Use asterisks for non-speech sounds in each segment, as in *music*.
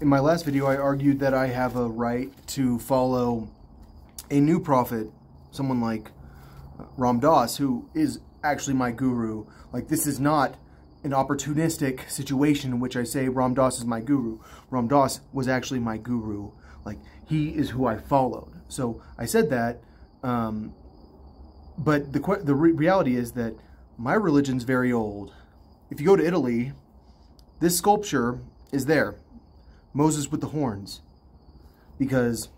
in my last video, I argued that I have a right to follow a new prophet, someone like Ram Dass, who is actually my guru. Like, this is not an opportunistic situation in which I say Ram Dass is my guru. Ram Dass was actually my guru. Like, he is who I followed. So I said that, um, but the, the re reality is that my religion's very old. If you go to Italy, this sculpture is there. Moses with the horns. Because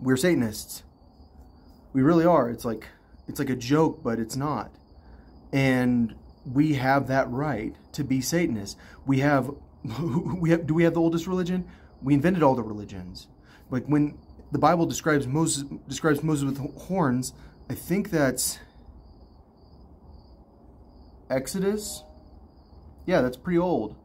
we're Satanists. We really are. It's like it's like a joke, but it's not. And we have that right to be Satanists. We have *laughs* we have do we have the oldest religion? We invented all the religions. Like when the Bible describes Moses describes Moses with horns, I think that's Exodus. Yeah, that's pretty old.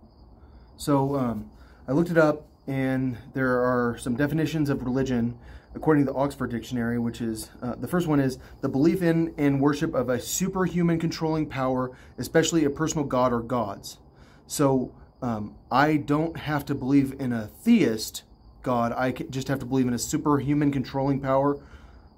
So um, I looked it up, and there are some definitions of religion according to the Oxford Dictionary, which is uh, the first one is the belief in and worship of a superhuman controlling power, especially a personal god or gods. So um, I don't have to believe in a theist god. I just have to believe in a superhuman controlling power.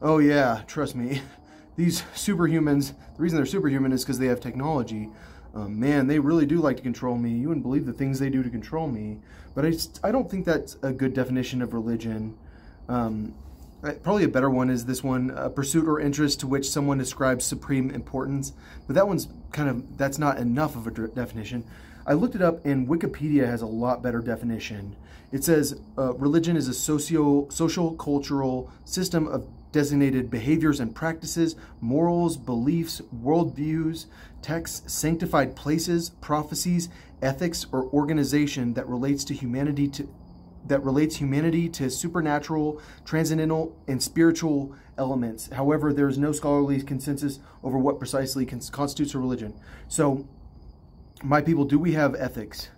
Oh yeah, trust me. *laughs* These superhumans, the reason they're superhuman is because they have technology. Um, man, they really do like to control me. You wouldn't believe the things they do to control me. But I, just, I don't think that's a good definition of religion. Um, probably a better one is this one, a pursuit or interest to which someone ascribes supreme importance. But that one's kind of, that's not enough of a definition. I looked it up and Wikipedia has a lot better definition. It says uh, religion is a socio social cultural system of designated behaviors and practices, morals, beliefs, worldviews, texts, sanctified places, prophecies, ethics, or organization that relates to humanity to that relates humanity to supernatural, transcendental, and spiritual elements. However, there is no scholarly consensus over what precisely constitutes a religion. So, my people, do we have ethics?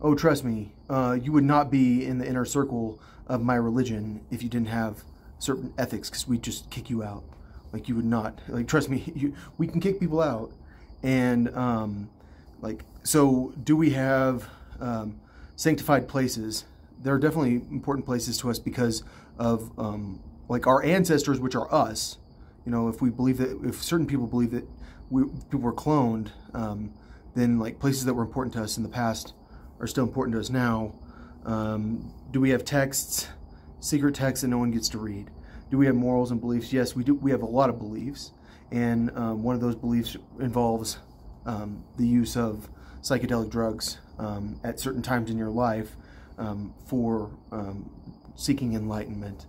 Oh, trust me, uh, you would not be in the inner circle of my religion if you didn't have certain ethics because we just kick you out. Like you would not. Like trust me, *laughs* you, we can kick people out. And um, like so, do we have um, sanctified places? There are definitely important places to us because of um, like our ancestors, which are us. You know, if we believe that, if certain people believe that we people were cloned, um, then like places that were important to us in the past are still important to us now. Um, do we have texts? Secret texts that no one gets to read. Do we have morals and beliefs? Yes, we do. We have a lot of beliefs, and um, one of those beliefs involves um, the use of psychedelic drugs um, at certain times in your life um, for um, seeking enlightenment.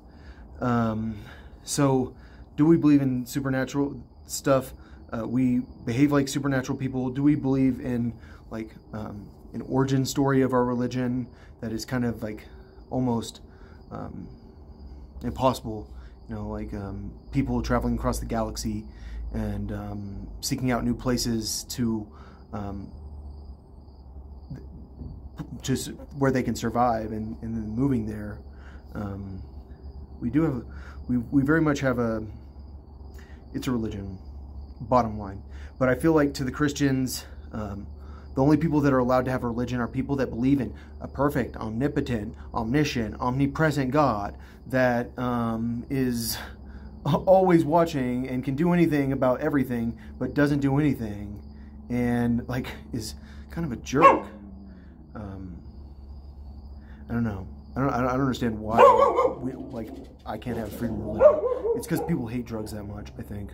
Um, so, do we believe in supernatural stuff? Uh, we behave like supernatural people. Do we believe in like an origin story of our religion that is kind of like almost um, impossible. You know, like um, people traveling across the galaxy and um, seeking out new places to um, just where they can survive and, and then moving there. Um, we do have, we, we very much have a, it's a religion, bottom line. But I feel like to the Christians, um, the only people that are allowed to have religion are people that believe in a perfect, omnipotent, omniscient, omnipresent God that um, is *laughs* always watching and can do anything about everything, but doesn't do anything, and like is kind of a jerk. Um, I don't know. I don't. I don't understand why. We, like I can't have freedom of religion. It's because people hate drugs that much. I think.